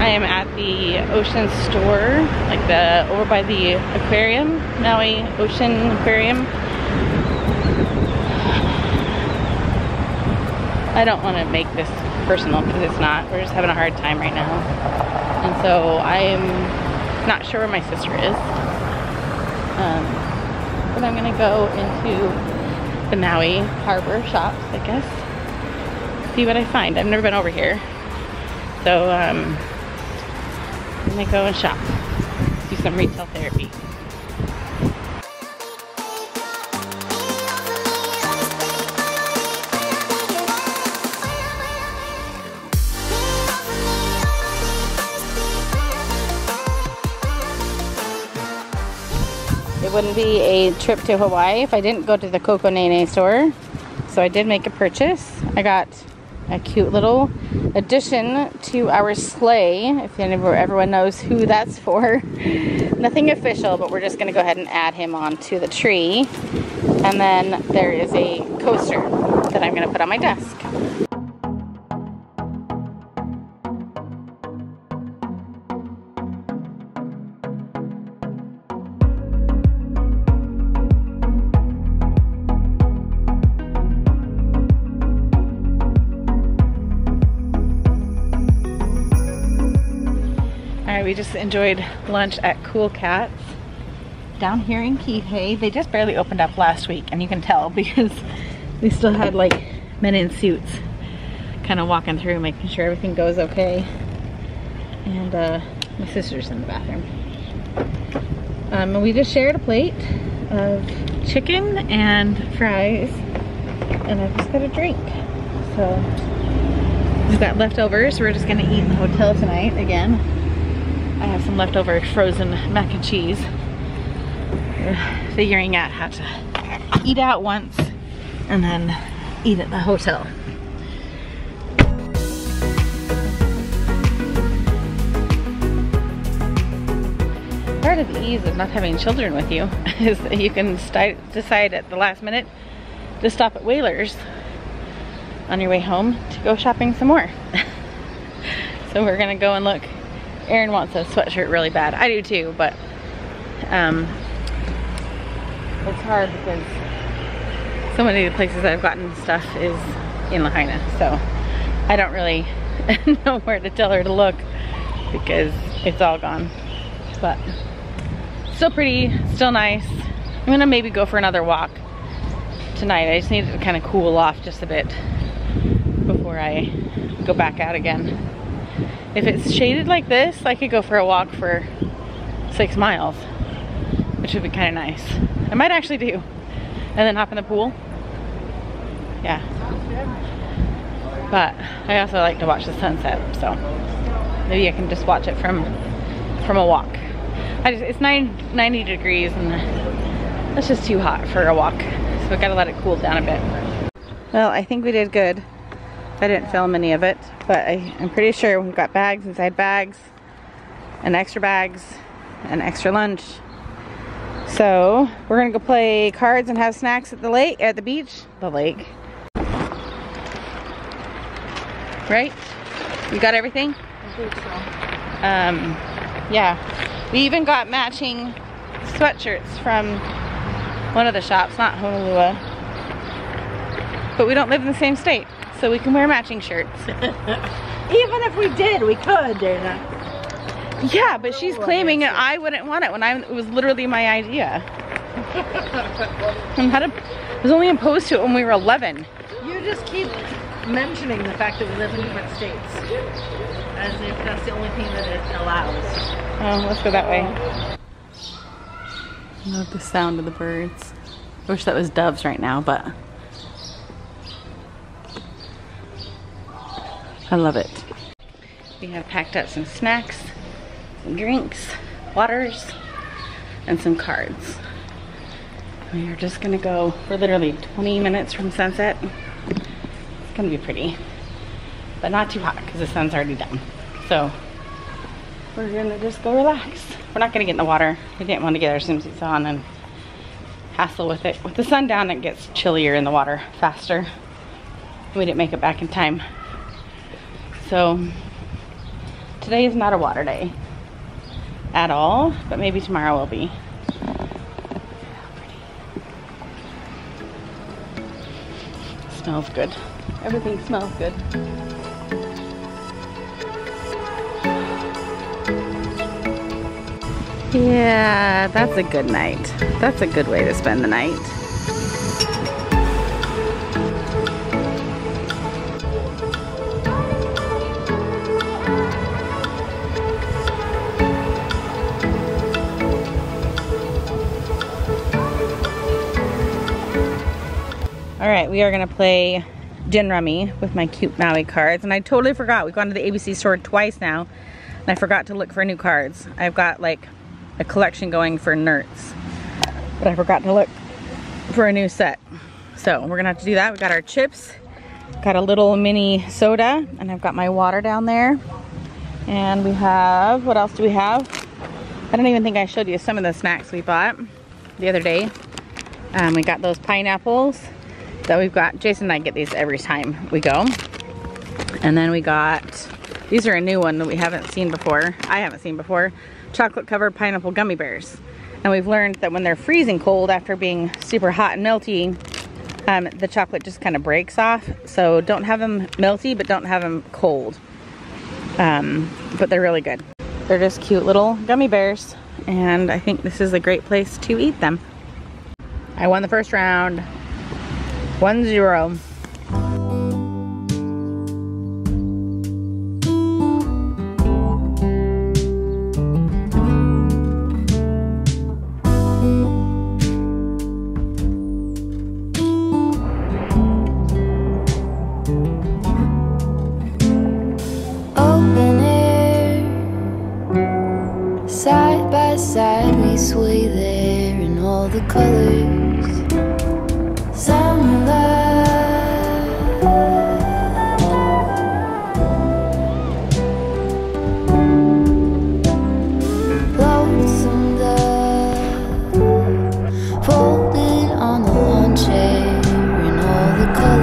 I am at the ocean store, like the over by the aquarium, Maui Ocean Aquarium. I don't want to make this personal because it's not. We're just having a hard time right now. And so I'm not sure where my sister is. Um, but I'm gonna go into the Maui Harbor shops, I guess. See what I find. I've never been over here. So um, I'm gonna go and shop. Do some retail therapy. It wouldn't be a trip to Hawaii if I didn't go to the Koko Nene store. So I did make a purchase. I got a cute little addition to our sleigh. If everyone knows who that's for. Nothing official, but we're just gonna go ahead and add him onto the tree. And then there is a coaster that I'm gonna put on my desk. We just enjoyed lunch at Cool Cats down here in Kihei. They just barely opened up last week, and you can tell because they still had like men in suits kind of walking through, making sure everything goes okay. And uh, my sister's in the bathroom. Um, and we just shared a plate of chicken and fries, and I've just got a drink. So we've got leftovers. We're just gonna eat in the hotel tonight again. I have some leftover frozen mac and cheese. Figuring out how to eat out once and then eat at the hotel. Part of the ease of not having children with you is that you can decide at the last minute to stop at Whalers on your way home to go shopping some more. so we're gonna go and look Aaron wants a sweatshirt really bad. I do too, but um, it's hard because so many of the places I've gotten stuff is in Lahaina. So I don't really know where to tell her to look because it's all gone. But still pretty, still nice. I'm gonna maybe go for another walk tonight. I just need to kind of cool off just a bit before I go back out again. If it's shaded like this, I could go for a walk for six miles, which would be kind of nice. I might actually do. And then hop in the pool. Yeah. But I also like to watch the sunset, so maybe I can just watch it from from a walk. Just, it's nine, 90 degrees and that's just too hot for a walk. So we gotta let it cool down a bit. Well, I think we did good. I didn't film any of it, but I, I'm pretty sure we've got bags inside bags and extra bags and extra lunch. So we're gonna go play cards and have snacks at the lake, at the beach, the lake. Right? You got everything? I think so. Um, yeah. We even got matching sweatshirts from one of the shops, not Honolulu. But we don't live in the same state, so we can wear matching shirts. Even if we did, we could, Dayna. Yeah, but she's Oh, claiming yes, that I wouldn't want it when I it was literally my idea. I'm not a, I was only imposed to it when we were 11. You just keep mentioning the fact that we live in different states. As if that's the only thing that it allows. Oh, let's go that way. Love the sound of the birds. I wish that was doves right now, but I love it. We have packed up some snacks, some drinks, waters, and some cards. We are just gonna go, we're literally 20 minutes from sunset. It's gonna be pretty, but not too hot because the sun's already down. So we're gonna just go relax. We're not gonna get in the water. We didn't want to get our swimsuits on and hassle with it. With the sun down, it gets chillier in the water faster. We didn't make it back in time. So today is not a water day at all, but maybe tomorrow will be. Smells good. Everything smells good. Yeah, that's a good night. That's a good way to spend the night. Right, we are gonna play Gin Rummy with my cute Maui cards. And I totally forgot, we've gone to the ABC store twice now, and I forgot to look for new cards. I've got like a collection going for Nerds, but I forgot to look for a new set. So we're gonna have to do that. We got our chips, got a little mini soda, and I've got my water down there. And we have, what else do we have? I don't even think I showed you some of the snacks we bought the other day. Um, we got those pineapples that we've got. Jason and I get these every time we go. And then we got, these are a new one that we haven't seen before. I haven't seen before. Chocolate covered pineapple gummy bears. And we've learned that when they're freezing cold after being super hot and melty, um, the chocolate just kind of breaks off. So don't have them melty, but don't have them cold. Um, but they're really good. They're just cute little gummy bears. And I think this is a great place to eat them. I won the first round. One zero. color.